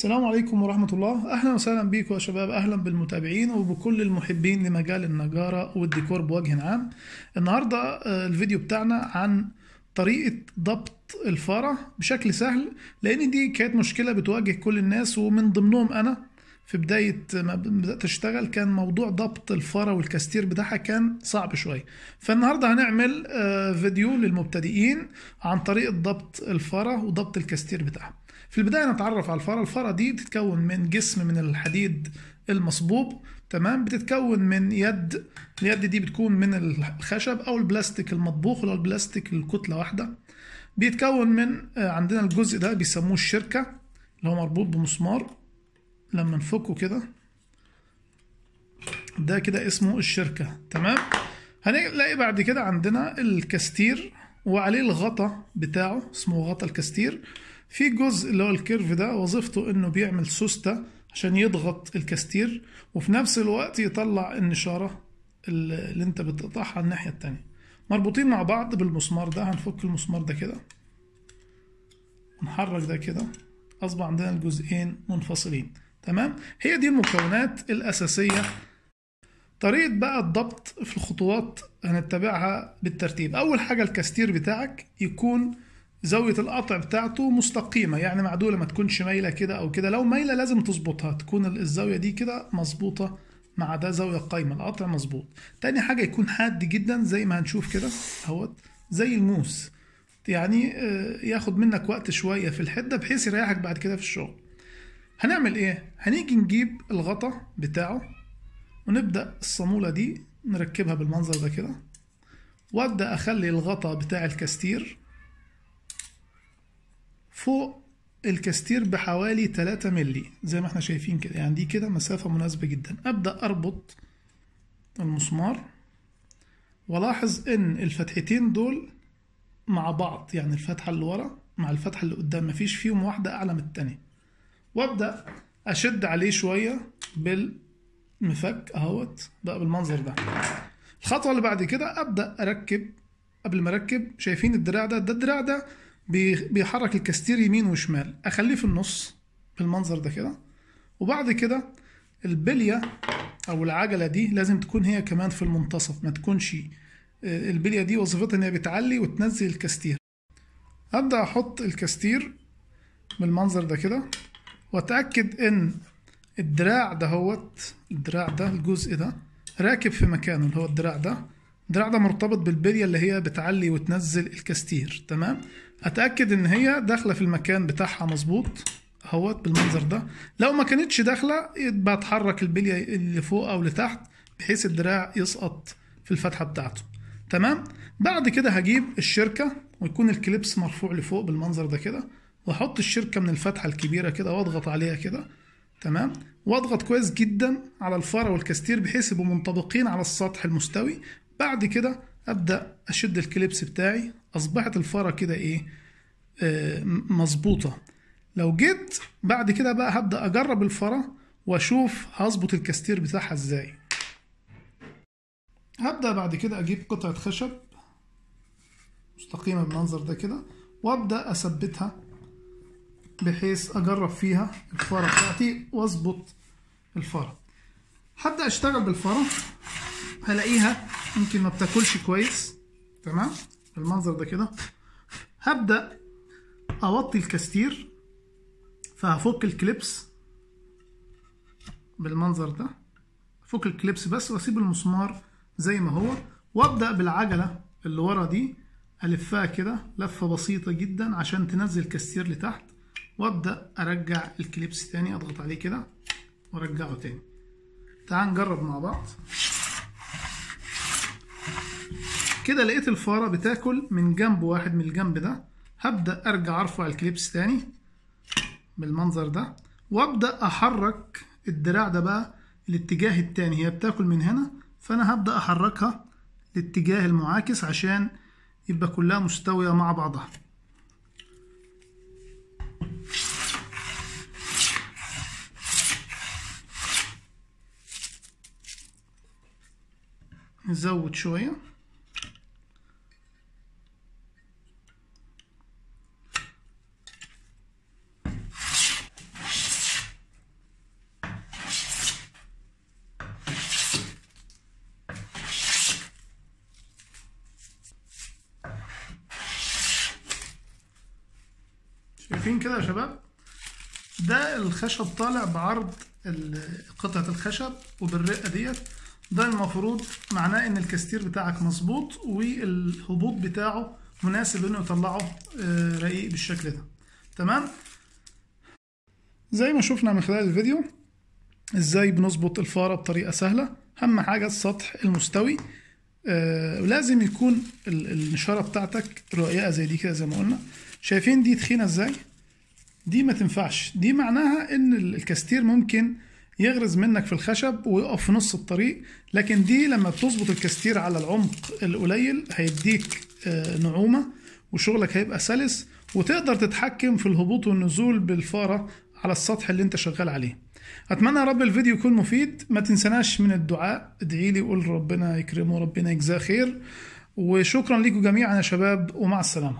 السلام عليكم ورحمة الله. أهلا وسهلا بيكم يا شباب. أهلا بالمتابعين وبكل المحبين لمجال النجارة والديكور بوجه عام. النهاردة آه، الفيديو بتاعنا عن طريقة ضبط الفارة بشكل سهل لأن دي كانت مشكلة بتواجه كل الناس ومن ضمنهم أنا. في بداية ما بدأت أشتغل كان موضوع ضبط الفارة والكاستير بتاعها كان صعب شوية. فالنهاردة هنعمل آه، فيديو للمبتدئين عن طريقة ضبط الفارة وضبط الكاستير بتاعها. في البداية نتعرف على الفارة الفارة دي بتتكون من جسم من الحديد المصبوب تمام؟ بتتكون من يد اليد دي بتكون من الخشب أو البلاستيك المطبوخ اللي هو البلاستيك الكتلة واحدة. بيتكون من آه، عندنا الجزء ده بيسموه الشركة اللي هو مربوط بمسمار. لما نفكه كده ده كده اسمه الشركة. تمام؟ هنلاقي بعد كده عندنا الكاستير وعليه الغطا بتاعه اسمه غطا الكاستير. في جزء اللي هو ال curve ده وظيفته إنه بيعمل سوستة عشان يضغط الكاستير وفي نفس الوقت يطلع النشارة اللي انت بتقطعها الناحية التانية. مربوطين مع بعض بالمسمار ده هنفك المسمار ده كده. ونحرك ده كده. أصبح عندنا الجزئين منفصلين. تمام؟ هي دي المكونات الأساسية. طريقة بقى الضبط في الخطوات هنتبعها بالترتيب. أول حاجة الكاستير بتاعك يكون زاوية القطع بتاعته مستقيمة يعني معدولة ما تكونش مايلة كده أو كده. لو مايلة لازم تظبطها تكون الزاوية دي كده مظبوطة مع ده زاوية قايمة القطع مظبوط. تاني حاجة يكون حاد جدا زي ما هنشوف كده أهوت زي الموس. يعني آه، ياخد منك وقت شوية في الحدة بحيث يريحك بعد كده في الشغل. هنعمل إيه؟ هنيجي نجيب الغطا بتاعه ونبدأ الصامولة دي نركبها بالمنظر ده كده. وأبدأ أخلي الغطا بتاع الكاستير فوق الكاستير بحوالي 3 ملي زي ما إحنا شايفين كده. يعني دي كده مسافة مناسبة جدا. أبدأ أربط المسمار وألاحظ إن الفتحتين دول مع بعض يعني الفتحة اللي ورا مع الفتحة اللي قدام. مفيش فيهم واحدة أعلى من التانية. وابدأ أشد عليه شوية بالمفك أهوت. بقى بالمنظر ده. الخطوة اللي بعد كده أبدأ أركب قبل ما أركب شايفين الدراع ده؟ ده الدراع ده بي- بيحرك الكاستير يمين وشمال. أخليه في النص بالمنظر ده كده. وبعد كده البلية أو العجلة دي لازم تكون هي كمان في المنتصف ما تكونش آه، البلية دي وظيفتها إن هي بتعلي وتنزل الكاستير. أبدأ أحط الكاستير بالمنظر ده كده. واتاكد إن الدراع دهوت الدراع ده الجزء ده راكب في مكانه اللي هو الدراع ده. الدراع ده مرتبط بالبلية اللي هي بتعلي وتنزل الكاستير تمام؟ أتأكد إن هي داخلة في المكان بتاعها مظبوط اهوت بالمنظر ده. لو ما كانتش داخلة يبقى اتحرك البلية اللي فوق أو لتحت بحيث الدراع يسقط في الفتحة بتاعته تمام؟ بعد كده هجيب الشركة ويكون ال clips مرفوع لفوق بالمنظر ده كده. واحط الشركة من الفتحة الكبيرة كده واضغط عليها كده تمام؟ واضغط كويس جدا على الفاره والكاستير بحيث يبقوا منطبقين على السطح المستوي. بعد كده أبدأ أشد ال clips بتاعي. أصبحت الفارة كده إيه؟ آه، مظبوطة. لو جيت بعد كده بقى هبدأ أجرب الفارة وأشوف هظبط الكاستير بتاعها إزاي. هبدأ بعد كده أجيب قطعة خشب مستقيمة بالمنظر ده كده وأبدأ أثبتها بحيث أجرب فيها الفاره بتاعتي وأظبط الفاره هبدا اشتغل بالفاره هلاقيها يمكن ما بتاكلش كويس. تمام؟ بالمنظر ده كده. هبدأ أوطي الكاستير. فهفك ال clips بالمنظر ده. فك ال clips بس وأسيب المسمار زي ما هو. وأبدأ بالعجلة اللي ورا دي. ألفها كده لفة بسيطة جدا عشان تنزل الكاستير لتحت. وابدأ أرجع ال clips تاني أضغط عليه كده وأرجعه تاني. تعال نجرب مع بعض. كده لقيت الفارة بتاكل من جنب واحد من الجنب ده. هبدأ أرجع أرفع الكليبس تاني بالمنظر ده وأبدأ أحرك الدراع ده بقى الاتجاه التاني. هي بتاكل من هنا فأنا هبدأ أحركها الاتجاه المعاكس عشان يبقى كلها مستوية مع بعضها. نزود شوية شايفين كده يا شباب ده الخشب طالع بعرض قطعة الخشب وبالرقة ديت ده المفروض معناه إن الكاستير بتاعك مظبوط والهبوط بتاعه مناسب إنه يطلعه آه، رقيق بالشكل ده. تمام؟ زي ما شفنا من خلال الفيديو إزاي بنظبط الفأرة بطريقة سهلة. أهم حاجة السطح المستوي آه، لازم يكون ال- النشارة بتاعتك رقيقة زي دي كده زي ما قلنا. شايفين دي تخينة إزاي؟ دي ما تنفعش. دي معناها إن ال- الكاستير ممكن يغرز منك في الخشب ويقف في نص الطريق لكن دي لما بتظبط الكاستير على العمق القليل هيديك آه، نعومة وشغلك هيبقى سلس وتقدر تتحكم في الهبوط والنزول بالفارة على السطح اللي انت شغال عليه. أتمنى يا رب الفيديو يكون مفيد ما تنسناش من الدعاء ادعي لي وقول ربنا يكرمه وربنا يجزاه خير. وشكرا لكم جميعا يا شباب ومع السلامة.